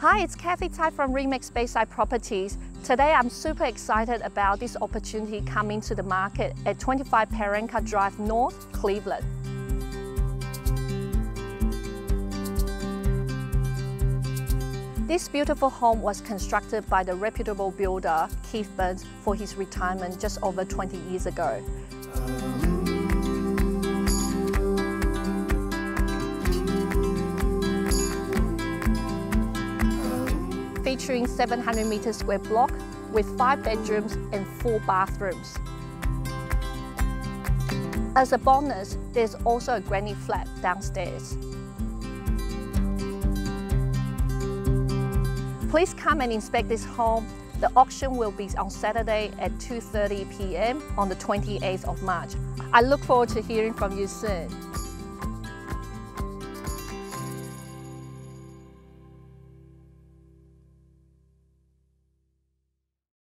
Hi, it's Kathy Tsai from RE/MAX Bayside Properties. Today I'm super excited about this opportunity coming to the market at 25 Paranka Drive North, Cleveland. This beautiful home was constructed by the reputable builder Keith Burns for his retirement just over 20 years ago. Featuring 700 meter square block with 5 bedrooms and 4 bathrooms. As a bonus, there's also a granny flat downstairs. Please come and inspect this home. The auction will be on Saturday at 2.30 p.m. on the 28th of March. I look forward to hearing from you soon.